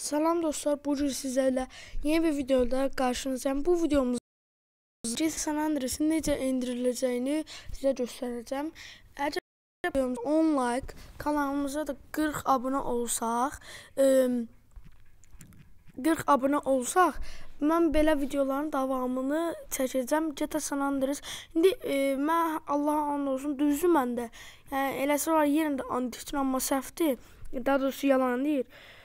Salam dostlar, bugün sizlərlə yeni bir videoda qarşınızdayım. Bu videomuz GTA San Andreas'in necə endiriləcəyini sizə göstərəcəm. Əgər videomuz 10 like, kanalımıza da 40 abunə olsaq, ə, 40 abunə olsaq, mən belə videoların davamını çəkəcəm. GTA San Andreas. İndi ə, mən Allaha and olsun düzdür məndə. Yəni eləsə var yerində antikdir, amma səhvdir. Daha doğrusu yalan deyir.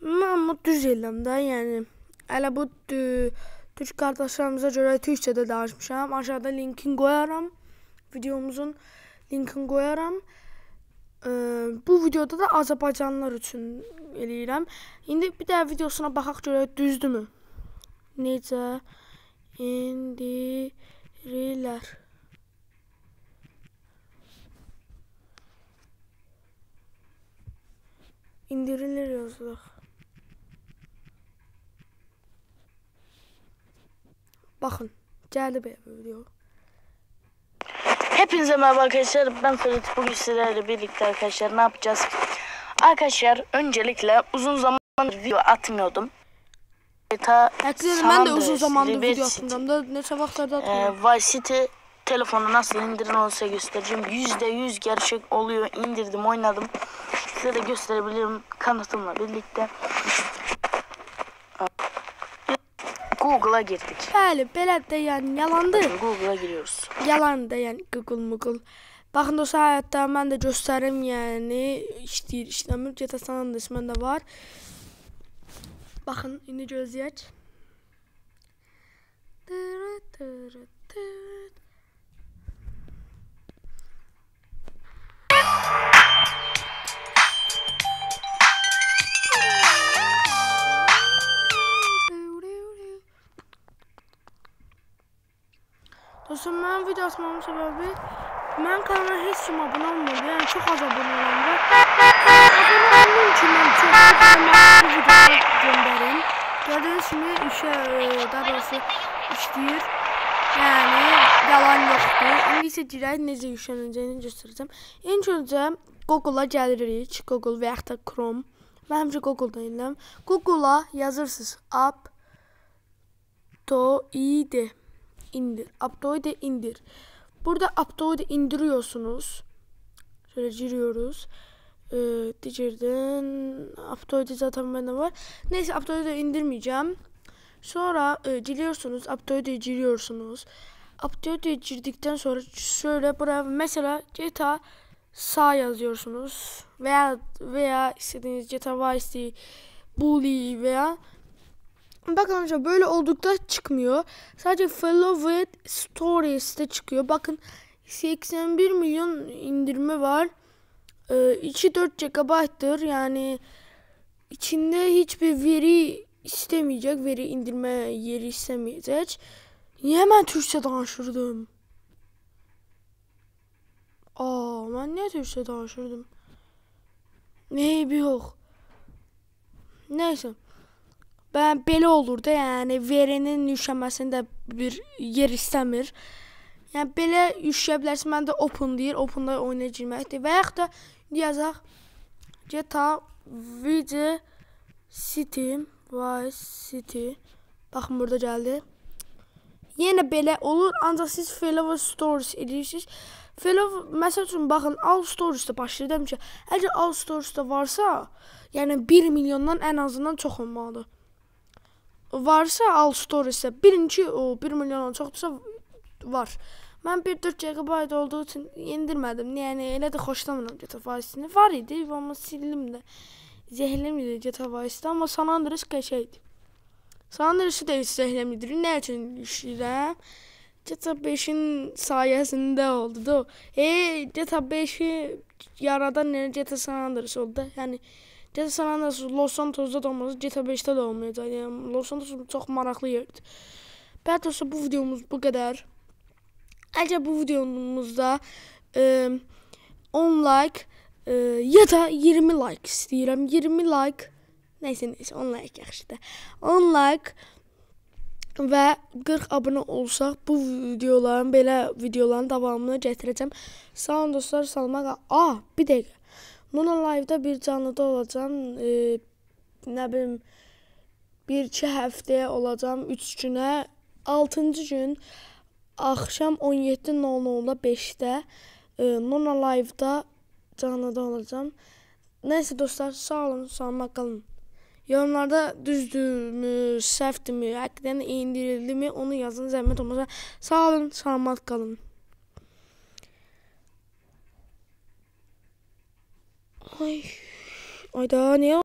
Mən amma düz eləm də, yəni hələ bu türk qardaşlarımıza görə türkçədə danışmışam. Aşağıda linkini qoyaram. Videomuzun linkini qoyaram. Ə, bu videoda da Azərbaycanlılar üçün eləyirəm. İndi bir də videosuna baxaq görək düzdürmü? Necə endirilər? İndirilir yazılır. Bakın geldi be video. Hepinize merhaba arkadaşlar. Ben Ferit. Bugün sizlerle birlikte arkadaşlar ne yapacağız? Arkadaşlar öncelikle uzun zaman video atmıyordum. Ta Hakikaten ben de uzun zamandır video Liberty atmıyorum da ne vaxtlarda Ee, atmıyorum. Vice City telefonu nasıl indirin olsa göstereceğim. Yüzde yüz gerçek oluyor. İndirdim, oynadım. Size de gösterebilirim kanıtımla birlikte. Google'a girdik. Bəli, belə də yəni yalandır. Google'a giriyoruz. Yalan da yəni Google Google. Baxın dostlar həyatda mən də göstərim yəni işləyir, işləmir. GTA San Andreas məndə var. Baxın, indi gözləyək. Tırı tırı tırı. Dostlar mən video atmamın səbəbi mən kanala heç kim abunə olmadı. Yəni çox az abunə olan var. Abunə olun ki mən çox bu videoları göndərim. Gördüyünüz kimi işə e, daha doğrusu işləyir. Yəni yalan yoxdur. İndi isə girək necə yüklənəcəyini göstərəcəm. İlk öncə Google-a gəlirik. Google və yaxud da Chrome. Mən həmişə Google-da inirəm. Google-a yazırsınız app to id indir. Aptoid'i indir. Burada Aptoid'i indiriyorsunuz. Şöyle giriyoruz. Ee, girdim. Aptoid'i zaten bende var. Neyse Aptoid'i indirmeyeceğim. Sonra e, giriyorsunuz. Aptoid'i giriyorsunuz. Aptoid'i girdikten sonra şöyle buraya mesela GTA sağ yazıyorsunuz. Veya veya istediğiniz GTA Vice, Bully veya Bakın arkadaşlar böyle oldukta çıkmıyor. Sadece with Stories'te çıkıyor. Bakın 81 milyon indirme var. Ee, içi 4 GB'tır. Yani içinde hiçbir veri istemeyecek. Veri indirme yeri istemeyecek. Niye hemen Türkçe danışırdım? Aa, ben niye Türkçe danışırdım? Neybi yok. Neyse. Ben belə olur da, yəni verinin yüklənməsində bir yer istəmir. Yəni belə yükləyə bilərsən. Məndə open deyir, open-da oyuna girməkdir. Və yaxud da yazaq GTA Video City Vice City. Baxın burada gəldi. Yenə belə olur, ancaq siz Fellow Stories edirsiniz. Fellow məsəl üçün baxın All Storiesdə başlayır ki, əgər All Storiesdə varsa, yəni 1 milyondan ən azından çox olmalıdır varsa All Stories'e birinci o 1 milyondan çoxdursa var. Mən 1.4 GB olduğu üçün indirmədim. Yəni elə də xoşlamıram GTA Vice-ni. Var idi, amma sildim də. Zəhlim idi GTA Vice-də, amma San Andreas qəşəngdir. San Andreas-ı da heç zəhləmidir. Nə üçün işləyirəm? GTA 5-in sayəsində oldu da. Hey, GTA 5-i yaradan nə GTA San Andreas oldu. Yəni GTA San Andreas Los Santos'da da olmaz, GTA 5'te de olmayacak. Yani Los Santos çok maraqlı yerdir. Bəli dostlar, bu videomuz bu qədər. Əgər bu videomuzda e, 10 like e, ya da 20 like istəyirəm. 20 like nəysə nəysə 10 like yaxşıdır. 10 like və 40 abunə olsaq bu videoların belə videoların davamını gətirəcəm. Sağ olun dostlar, salmaq. A, bir dəqiqə. Mono Live'da bir canlıda olacağım. Ee, nə bilim 1-2 həftəyə olacam, 3 günə. 6-cı gün axşam 17:00-da 5-də e, Nona Live-da canlıda olacam. Nəysə dostlar, sağ olun, salamat qalın. Yorumlarda düzdürmü, səhvdirmi, həqiqətən endirildimi, onu yazın, zəhmət olmasa. Sağ olun, salamat qalın. Ay. Ayda niyə